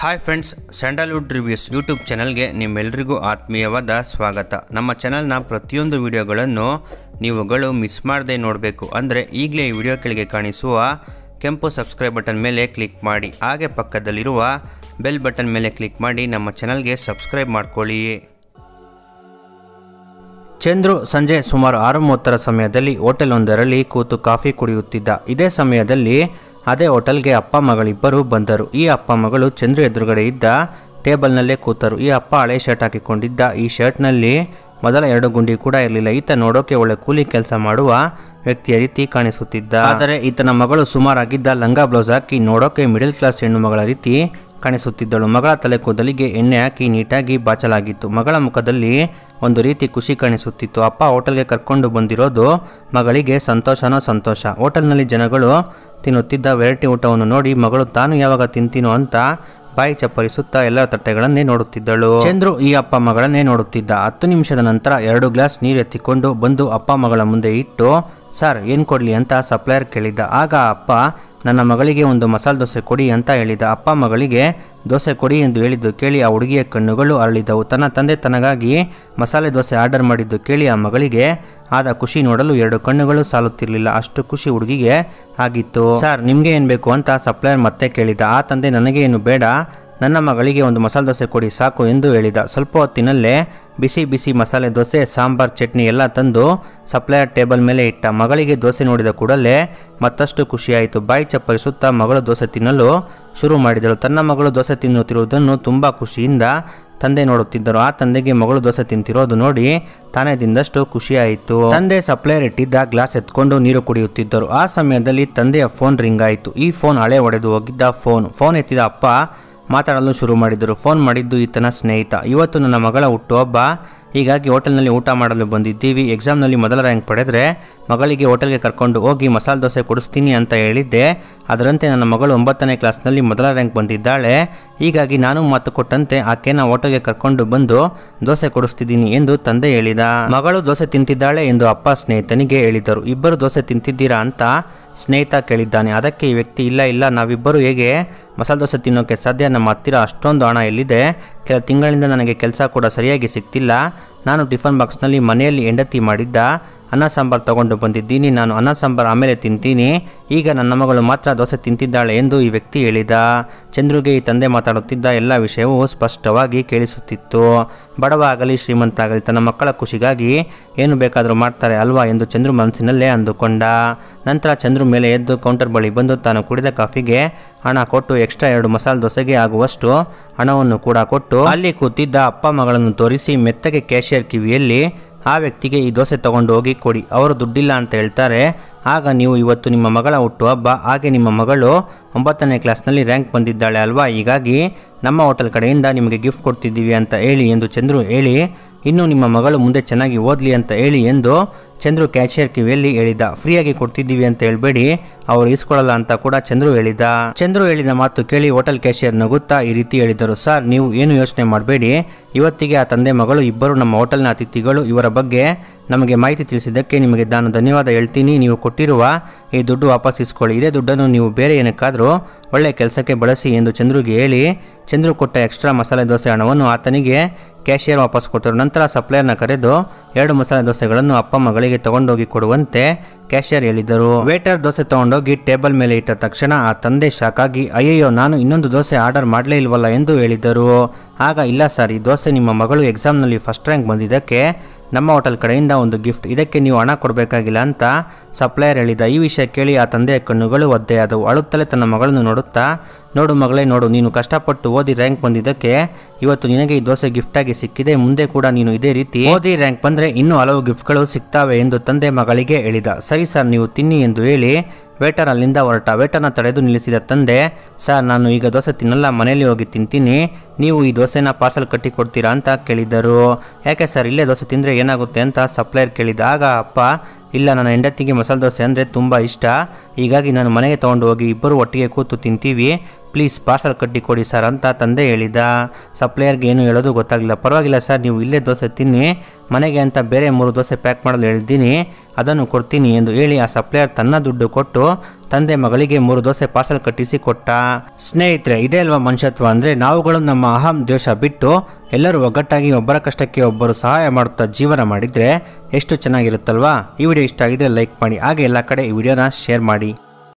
Hi friends Sandalwood reviews YouTube ಚಾನಲ್ಗೆ ನಿಮ್ಮೆಲ್ಲರಿಗೂ ಆತ್ಮೀಯವಾದ ಸ್ವಾಗತ. ನಮ್ಮ ಚಾನಲ್ನ ಪ್ರತಿಯೊಂದು ವಿಡಿಯೋಗಳನ್ನು ನೀವುಗಳು ಮಿಸ್ ಮಾಡದೆ ನೋಡಬೇಕು. ಅಂದರೆ ಈಗಲೇ ಈ ವಿಡಿಯೋ ಕೆಳಗೆ ಕಾಣಿಸುವ ಕೆಂಪು ಸಬ್ಸ್ಕ್ರೈಬ್ ಬಟನ್ ಮೇಲೆ ಕ್ಲಿಕ್ ಮಾಡಿ. ಹಾಗೆ ಪಕ್ಕದಲ್ಲಿರುವ ಬೆಲ್ ಬಟನ್ ಮೇಲೆ ಕ್ಲಿಕ್ ಮಾಡಿ ನಮ್ಮ ಚಾನಲ್ಗೆ ಸಬ್ಸ್ಕ್ರೈಬ್ ಮಾಡ್ಕೊಳ್ಳಿ. ಚಂದ್ರು ಸಂಜೆ ಸುಮಾರು ಆರು ಮೂವತ್ತರ ಸಮಯದಲ್ಲಿ ಹೋಟೆಲ್ ಒಂದರಲ್ಲಿ ಕೂತು ಕಾಫಿ ಕುಡಿಯುತ್ತಿದ್ದ. ಇದೇ ಸಮಯದಲ್ಲಿ ಅದೇ ಹೋಟೆಲ್ಗೆ ಅಪ್ಪ ಮಗಳಿಬ್ಬರು ಬಂದರು. ಈ ಅಪ್ಪ ಮಗಳು ಚಂದ್ರ ಎದುರುಗಡೆ ಇದ್ದ ಟೇಬಲ್ನಲ್ಲೇ ಕೂತರು. ಈ ಅಪ್ಪ ಹಳೆ ಶರ್ಟ್ ಹಾಕಿಕೊಂಡಿದ್ದ. ಈ ಶರ್ಟ್ನಲ್ಲಿ ಮೊದಲ ಎರಡು ಗುಂಡಿ ಕೂಡ ಇರಲಿಲ್ಲ. ಈತ ನೋಡೋಕೆ ಒಳ್ಳೆ ಕೂಲಿ ಕೆಲಸ ಮಾಡುವ ವ್ಯಕ್ತಿಯ ರೀತಿ ಕಾಣಿಸುತ್ತಿದ್ದ. ಆದರೆ ಈತನ ಮಗಳು ಸುಮಾರಾಗಿದ್ದ ಲಂಗ ಬ್ಲೌಸ್ ಹಾಕಿ ನೋಡೋಕೆ ಮಿಡಲ್ ಕ್ಲಾಸ್ ಹೆಣ್ಣು ಮಗಳ ರೀತಿ ಕಾಣಿಸುತ್ತಿದ್ದಳು. ಮಗಳ ತಲೆ ಕೂದಲಿಗೆ ಎಣ್ಣೆ ಹಾಕಿ ನೀಟಾಗಿ ಬಾಚಲಾಗಿತ್ತು. ಮಗಳ ಮುಖದಲ್ಲಿ ಒಂದು ರೀತಿ ಖುಷಿ ಕಾಣಿಸುತ್ತಿತ್ತು. ಅಪ್ಪ ಹೋಟೆಲ್ಗೆ ಕರ್ಕೊಂಡು ಬಂದಿರೋದು ಮಗಳಿಗೆ ಸಂತೋಷನೋ ಸಂತೋಷ. ಹೋಟೆಲ್ನಲ್ಲಿ ಜನಗಳು ತಿನ್ನುತ್ತಿದ್ದ ವೆರೈಟಿ ಊಟವನ್ನು ನೋಡಿ ಮಗಳು ತಾನು ಯಾವಾಗ ತಿಂತೀನೋ ಅಂತ ಬಾಯಿ ಚಪ್ಪರಿಸುತ್ತಾ ಎಲ್ಲ ತಟ್ಟೆಗಳನ್ನೇ ನೋಡುತ್ತಿದ್ದಳು. ಚಂದ್ರು ಈ ಅಪ್ಪ ಮಗಳನ್ನೇ ನೋಡುತ್ತಿದ್ದ. ಹತ್ತು ನಿಮಿಷದ ನಂತರ ಎರಡು ಗ್ಲಾಸ್ ನೀರು ಎತ್ತಿಕೊಂಡು ಬಂದು ಅಪ್ಪ ಮಗಳ ಮುಂದೆ ಇಟ್ಟು, ಸರ್, ಏನು ಕೊಡಲಿ? ಅಂತ ಸಪ್ಲೈಯರ್ ಕೇಳಿದ್ದ. ಆಗ ಅಪ್ಪ ನನ್ನ ಮಗಳಿಗೆ ಒಂದು ಮಸಾಲೆ ದೋಸೆ ಕೊಡಿ ಅಂತ ಹೇಳಿದ ಅಪ್ಪ ಮಗಳಿಗೆ, ದೋಸೆ ಕೊಡಿ ಎಂದು ಹೇಳಿದ್ದು ಕೇಳಿ ಆ ಹುಡುಗಿಯ ಕಣ್ಣುಗಳು ಅರಳಿದವು. ತನ್ನ ತಂದೆ ತನಗಾಗಿ ಮಸಾಲೆ ದೋಸೆ ಆರ್ಡರ್ ಮಾಡಿದ್ದು ಕೇಳಿ ಆ ಮಗಳಿಗೆ, ಆದ ಖುಷಿ ನೋಡಲು ಎರಡು ಕಣ್ಣುಗಳು ಸಾಲುತ್ತಿರಲಿಲ್ಲ. ಅಷ್ಟು ಖುಷಿ ಹುಡುಗಿಗೆ ಆಗಿತ್ತು. ಸರ್, ನಿಮಗೆ ಏನು ಬೇಕು ಅಂತ ಸಪ್ಲೈಯರ್ ಮತ್ತೆ ಕೇಳಿದ. ಆ ತಂದೆ ನನಗೆ ಏನು ಬೇಡ. ನನ್ನ ಮಗಳಿಗೆ ಒಂದು ಮಸಾಲೆ ದೋಸೆ ಕೊಡಿ ಸಾಕು ಎಂದು ಹೇಳಿದ. ಸ್ವಲ್ಪ ಹೊತ್ತಿನಲ್ಲೇ ಬಿಸಿ ಬಿಸಿ ಮಸಾಲೆ ದೋಸೆ, ಸಾಂಬಾರ್, ಚಟ್ನಿ ಎಲ್ಲ ತಂದು ಸಪ್ಲೈಯರ್ ಟೇಬಲ್ ಮೇಲೆ ಇಟ್ಟ ಮಗಳಿಗೆ ದೋಸೆ ನೋಡಿದ ಕೂಡಲೇ ಮತ್ತಷ್ಟು ಖುಷಿಯಾಯಿತು. ಬಾಯಿ ಚಪ್ಪರಿಸುತ್ತಾ ಮಗಳು ದೋಸೆ ತಿನ್ನಲು ಶುರು ಮಾಡಿದಳು. ತನ್ನ ಮಗಳು ದೋಸೆ ತಿನ್ನುತ್ತಿರುವುದನ್ನು ತುಂಬ ಖುಷಿಯಿಂದ ತಂದೆ ನೋಡುತ್ತಿದ್ದರು. ಆ ತಂದೆಗೆ ಮಗಳು ದೋಸೆ ತಿಂತಿರೋದು ನೋಡಿ ತಾನೇ ತಿಂದಷ್ಟು ಖುಷಿಯಾಯಿತು. ತಂದೆ ಸಪ್ಲೈಯರ್ ಇಟ್ಟಿದ್ದ ಗ್ಲಾಸ್ ಎತ್ಕೊಂಡು ನೀರು ಕುಡಿಯುತ್ತಿದ್ದರು. ಆ ಸಮಯದಲ್ಲಿ ತಂದೆಯ ಫೋನ್ ರಿಂಗ್ ಆಯಿತು. ಈ ಫೋನ್ ಹಳೆ ಒಡೆದು ಹೋಗಿದ್ದ ಫೋನ್. ಫೋನ್ ಎತ್ತಿದ ಅಪ್ಪ ಮಾತಾಡಲು ಶುರು ಮಾಡಿದರು. ಫೋನ್ ಮಾಡಿದ್ದು ಈತನ ಸ್ನೇಹಿತ. ಇವತ್ತು ನನ್ನ ಮಗಳ ಹುಟ್ಟುಹಬ್ಬ. ಹೀಗಾಗಿ ಹೋಟೆಲ್ನಲ್ಲಿ ಊಟ ಮಾಡಲು ಬಂದಿದ್ದೀವಿ. ಎಕ್ಸಾಮ್ನಲ್ಲಿ ಮೊದಲ ರ್ಯಾಂಕ್ ಪಡೆದರೆ ಮಗಳಿಗೆ ಹೋಟೆಲ್ಗೆ ಕರ್ಕೊಂಡು ಹೋಗಿ ಮಸಾಲೆ ದೋಸೆ ಕೊಡಿಸ್ತೀನಿ ಅಂತ ಹೇಳಿದ್ದೆ. ಅದರಂತೆ ನನ್ನ ಮಗಳು ಒಂಬತ್ತನೇ ಕ್ಲಾಸ್ನಲ್ಲಿ ಮೊದಲ ರ್ಯಾಂಕ್ ಬಂದಿದ್ದಾಳೆ. ಹೀಗಾಗಿ ನಾನು ಮಾತು ಕೊಟ್ಟಂತೆ ಆಕೆನ ಹೋಟೆಲ್ಗೆ ಕರ್ಕೊಂಡು ಬಂದು ದೋಸೆ ಕೊಡಿಸ್ತಿದ್ದೀನಿ ಎಂದು ತಂದೆ ಹೇಳಿದ. ಮಗಳು ದೋಸೆ ತಿಂತಿದ್ದಾಳೆ ಎಂದು ಅಪ್ಪ ಸ್ನೇಹಿತನಿಗೆ ಹೇಳಿದರು. ಇಬ್ಬರು ದೋಸೆ ತಿಂತಿದ್ದೀರಾ ಅಂತ ಸ್ನೇಹಿತ ಕೇಳಿದ್ದಾನೆ. ಅದಕ್ಕೆ ಈ ವ್ಯಕ್ತಿ ಇಲ್ಲ ಇಲ್ಲ. ನಾವಿಬ್ಬರು ಹೇಗೆ ಮಸಾಲೆ ದೋಸೆ ತಿನ್ನೋಕ್ಕೆ ಸಾಧ್ಯ? ನಮ್ಮ ಹತ್ತಿರ ಅಷ್ಟೊಂದು ಹಣ ಎಲ್ಲಿದೆ? ಕೆಲ ತಿಂಗಳಿಂದ ನನಗೆ ಕೆಲಸ ಕೂಡ ಸರಿಯಾಗಿ ಸಿಗ್ತಿಲ್ಲ. ನಾನು ಟಿಫನ್ ಬಾಕ್ಸ್ನಲ್ಲಿ ಮನೆಯಲ್ಲಿ ಹೆಂಡತಿ ಮಾಡಿದ್ದ. ಅನ್ನ ಸಾಂಬಾರು ತಗೊಂಡು ಬಂದಿದ್ದೀನಿ. ನಾನು ಅನ್ನ ಸಾಂಬಾರು ಆಮೇಲೆ ತಿಂತೀನಿ. ಈಗ ನನ್ನ ಮಗಳು ಮಾತ್ರ ದೋಸೆ ತಿಂತಿದ್ದಾಳೆ ಎಂದು ಈ ವ್ಯಕ್ತಿ ಹೇಳಿದ. ಚಂದ್ರುಗೆ ಈ ತಂದೆ ಮಾತಾಡುತ್ತಿದ್ದ ಎಲ್ಲ ವಿಷಯವೂ ಸ್ಪಷ್ಟವಾಗಿ ಕೇಳಿಸುತ್ತಿತ್ತು. ಬಡವ ಆಗಲಿ ಶ್ರೀಮಂತ ಆಗಲಿ ತನ್ನ ಮಕ್ಕಳ ಖುಷಿಗಾಗಿ ಏನು ಬೇಕಾದರೂ ಮಾಡ್ತಾರೆ ಅಲ್ವಾ ಎಂದು ಚಂದ್ರು ಮನಸ್ಸಿನಲ್ಲೇ ಅಂದುಕೊಂಡ. ನಂತರ ಚಂದ್ರು ಮೇಲೆ ಎದ್ದು ಕೌಂಟರ್ ಬಳಿ ಬಂದು ತಾನು ಕುಡಿದ ಕಾಫಿಗೆ ಹಣ ಕೊಟ್ಟು ಎಕ್ಸ್ಟ್ರಾ ಎರಡು ಮಸಾಲೆ ದೋಸೆಗೆ ಆಗುವಷ್ಟು ಹಣವನ್ನು ಕೂಡ ಕೊಟ್ಟು ಅಲ್ಲಿ ಕೂತಿದ್ದ ಅಪ್ಪ ಮಗಳನ್ನು ತೋರಿಸಿ ಮೆತ್ತಗೆ ಕ್ಯಾಶಿಯರ್ ಕಿವಿಯಲ್ಲಿ ಆ ವ್ಯಕ್ತಿಗೆ ಈ ದೋಸೆ ತಗೊಂಡು ಹೋಗಿ ಕೊಡಿ, ಅವರು ದುಡ್ಡಿಲ್ಲ ಅಂತ ಹೇಳ್ತಾರೆ. ಆಗ ನೀವು ಇವತ್ತು ನಿಮ್ಮ ಮಗಳ ಹುಟ್ಟುಹಬ್ಬ ಹಾಗೆ ನಿಮ್ಮ ಮಗಳು ಒಂಬತ್ತನೇ ಕ್ಲಾಸ್ನಲ್ಲಿ ರ್ಯಾಂಕ್ ಬಂದಿದ್ದಾಳೆ ಅಲ್ವಾ? ಹೀಗಾಗಿ ನಮ್ಮ ಹೋಟೆಲ್ ಕಡೆಯಿಂದ ನಿಮಗೆ ಗಿಫ್ಟ್ ಕೊಡ್ತಿದ್ದೀವಿ ಅಂತ ಹೇಳಿ ಎಂದು ಚಂದ್ರು ಹೇಳಿ, ಇನ್ನು ನಿಮ್ಮ ಮಗಳು ಮುಂದೆ ಚೆನ್ನಾಗಿ ಓದಲಿ ಅಂತ ಹೇಳಿ ಎಂದು ಚಂದ್ರು ಕ್ಯಾಶಿಯರ್ ಕಿವಿಯಲ್ಲಿ ಹೇಳಿದ, ಫ್ರೀಯಾಗಿ ಕೊಡ್ತಿದ್ದೀವಿ ಅಂತ ಹೇಳ್ಬೇಡಿ, ಅವರು ಇಸ್ಕೊಳ್ಳಲ್ಲ ಅಂತ ಕೂಡ ಚಂದ್ರು ಹೇಳಿದ. ಚಂದ್ರು ಹೇಳಿದ ಮಾತು ಕೇಳಿ ಹೋಟೆಲ್ ಕ್ಯಾಶಿಯರ್ ನಗುತ್ತಾ ಈ ರೀತಿ ಹೇಳಿದರು, ಸರ್, ನೀವು ಏನು ಯೋಚನೆ ಮಾಡಬೇಡಿ. ಇವತ್ತಿಗೆ ಆ ತಂದೆ ಮಗಳು ಇಬ್ಬರು ನಮ್ಮ ಹೋಟೆಲ್ನ ಅತಿಥಿಗಳು, ಇವರ ಬಗ್ಗೆ ನಮಗೆ ಮಾಹಿತಿ ತಿಳಿಸಿದ್ದಕ್ಕೆ ನಿಮಗೆ ನಾನು ಧನ್ಯವಾದ ಹೇಳ್ತೀನಿ. ನೀವು ಕೊಟ್ಟಿರುವ ಈ ದುಡ್ಡು ವಾಪಸ್ ಇಸ್ಕೊಳ್ಳಿ ಇದೇ ದುಡ್ಡನ್ನು ನೀವು ಬೇರೆ ಏನಕ್ಕಾದರೂ ಒಳ್ಳೆಯ ಕೆಲಸಕ್ಕೆ ಬಳಸಿ ಎಂದು ಚಂದ್ರುಗೆ ಹೇಳಿ, ಚಂದ್ರು ಕೊಟ್ಟ ಎಕ್ಸ್ಟ್ರಾ ಮಸಾಲೆ ದೋಸೆ ಹಣವನ್ನು ಆತನಿಗೆ ಕ್ಯಾಶಿಯರ್ ವಾಪಸ್ ಕೊಟ್ಟರು. ನಂತರ ಸಪ್ಲೈಯರ್ನ ಕರೆದು ಎರಡು ಮಸಾಲೆ ದೋಸೆಗಳನ್ನು ಅಪ್ಪ ಮಗಳಿಗೆ ತಗೊಂಡೋಗಿ ಕೊಡುವಂತೆ ಕ್ಯಾಶಿಯರ್ ಹೇಳಿದರು. ವೇಟರ್ ದೋಸೆ ತಗೊಂಡೋಗಿ ಟೇಬಲ್ ಮೇಲೆ ಇಟ್ಟ ತಕ್ಷಣ ಆ ತಂದೆ ಶಾಕಾಗಿ, ಅಯ್ಯಯ್ಯೋ, ನಾನು ಇನ್ನೊಂದು ದೋಸೆ ಆರ್ಡರ್ ಮಾಡಲೇ ಇಲ್ವಲ್ಲ? ಎಂದು ಹೇಳಿದರು. ಆಗ ಇಲ್ಲ ಸರ್, ಈ ದೋಸೆ ನಿಮ್ಮ ಮಗಳು ಎಕ್ಸಾಮ್ನಲ್ಲಿ ಫಸ್ಟ್ ರ್ಯಾಂಕ್ ಬಂದಿದ್ದಕ್ಕೆ ನಮ್ಮ ಹೋಟೆಲ್ ಕಡೆಯಿಂದ ಒಂದು ಗಿಫ್ಟ್. ಇದಕ್ಕೆ ನೀವು ಹಣ ಕೊಡಬೇಕಾಗಿಲ್ಲ ಅಂತ ಸಪ್ಲೈಯರ್ ಹೇಳಿದ. ಈ ವಿಷಯ ಕೇಳಿ ಆ ತಂದೆಯ ಕಣ್ಣುಗಳು ಒದ್ದೆಯಾದವು. ಅಳುತ್ತಲೇ ತನ್ನ ಮಗಳನ್ನು ನೋಡುತ್ತಾ ನೋಡು ಮಗಳೇ, ನೋಡು, ನೀನು ಕಷ್ಟಪಟ್ಟು ಓದಿ ರ್ಯಾಂಕ್ ಬಂದಿದ್ದಕ್ಕೆ ಇವತ್ತು ನಿನಗೆ ಈ ದೋಸೆ ಗಿಫ್ಟಾಗಿ ಸಿಕ್ಕಿದೆ. ಮುಂದೆ ಕೂಡ ನೀನು ಇದೇ ರೀತಿ ಓದಿ ರ್ಯಾಂಕ್ ಬಂದರೆ ಇನ್ನೂ ಹಲವು ಗಿಫ್ಟ್ಗಳು ಸಿಗ್ತಾವೆ ಎಂದು ತಂದೆ ಮಗಳಿಗೆ ಹೇಳಿದ. ಸರಿ ಸರ್ ನೀವು ತಿನ್ನಿ ಎಂದು ಹೇಳಿ ವೇಟರ್ ಅಲ್ಲಿಂದ ಹೊರಟ. ವೇಟರ್ನ ತಡೆದು ನಿಲ್ಲಿಸಿದ ತಂದೆ ಸರ್ ನಾನು ಈಗ ದೋಸೆ ತಿನ್ನಲ್ಲ, ಮನೆಯಲ್ಲಿ ಹೋಗಿ ತಿಂತೀನಿ. ನೀವು ಈ ದೋಸೆನ ಪಾರ್ಸಲ್ ಕಟ್ಟಿ ಕೊಡ್ತೀರಾ? ಅಂತ ಕೇಳಿದರು ಯಾಕೆ ಸರ್ ಇಲ್ಲೇ ದೋಸೆ ತಿಂದರೆ ಏನಾಗುತ್ತೆ? ಅಂತ ಸಪ್ಲೈಯರ್ ಕೇಳಿದ. ಆಗ, ಅಪ್ಪ ಇಲ್ಲ, ನನ್ನ ಹೆಂಡತಿಗೆ ಮಸಾಲೆ ದೋಸೆ ಅಂದರೆ ತುಂಬ ಇಷ್ಟ. ಹೀಗಾಗಿ ನಾನು ಮನೆಗೆ ತೊಗೊಂಡು ಹೋಗಿ ಇಬ್ಬರು ಒಟ್ಟಿಗೆ ಕೂತು ತಿಂತೀವಿ. ಪ್ಲೀಸ್ ಪಾರ್ಸಲ್ ಕಟ್ಟಿ ಕೊಡಿ ಸರ್ ಅಂತ ತಂದೆ ಹೇಳಿದ. ಸಪ್ಲೈಯರ್ಗೆ ಏನು ಹೇಳೋದು ಗೊತ್ತಾಗಲಿಲ್ಲ. ಪರವಾಗಿಲ್ಲ ಸರ್ ನೀವು ಇಲ್ಲೇ ದೋಸೆ ತಿನ್ನಿ. ಮನೆಗೆ ಅಂತ ಬೇರೆ ಮೂರು ದೋಸೆ ಪ್ಯಾಕ್ ಮಾಡಲು ಹೇಳಿದ್ದೀನಿ. ಅದನ್ನು ಕೊಡ್ತೀನಿ ಎಂದು ಹೇಳಿ ಆ ಸಪ್ಲೈಯರ್ ತನ್ನ ದುಡ್ಡು ಕೊಟ್ಟು ತಂದೆ ಮಗಳಿಗೆ ಮೂರು ದೋಸೆ ಪಾರ್ಸಲ್ ಕಟ್ಟಿಸಿ ಕೊಟ್ಟ. ಸ್ನೇಹಿತರೆ, ಇದೇ ಅಲ್ವಾ ಮನುಷ್ಯತ್ವ ಅಂದರೆ ನಾವುಗಳು ನಮ್ಮ ಅಹಂ ದ್ವೇಷ ಬಿಟ್ಟು ಎಲ್ಲರೂ ಒಗ್ಗಟ್ಟಾಗಿ ಒಬ್ಬರ ಕಷ್ಟಕ್ಕೆ ಒಬ್ಬರು ಸಹಾಯ ಮಾಡುತ್ತಾ ಜೀವನ ಮಾಡಿದರೆ ಎಷ್ಟು ಚೆನ್ನಾಗಿರುತ್ತಲ್ವಾ? ಈ ವಿಡಿಯೋ ಇಷ್ಟ ಆಗಿದ್ರೆ ಲೈಕ್ ಮಾಡಿ. ಹಾಗೆ ಎಲ್ಲ ಕಡೆ ಈ ವಿಡಿಯೋನ ಶೇರ್ ಮಾಡಿ.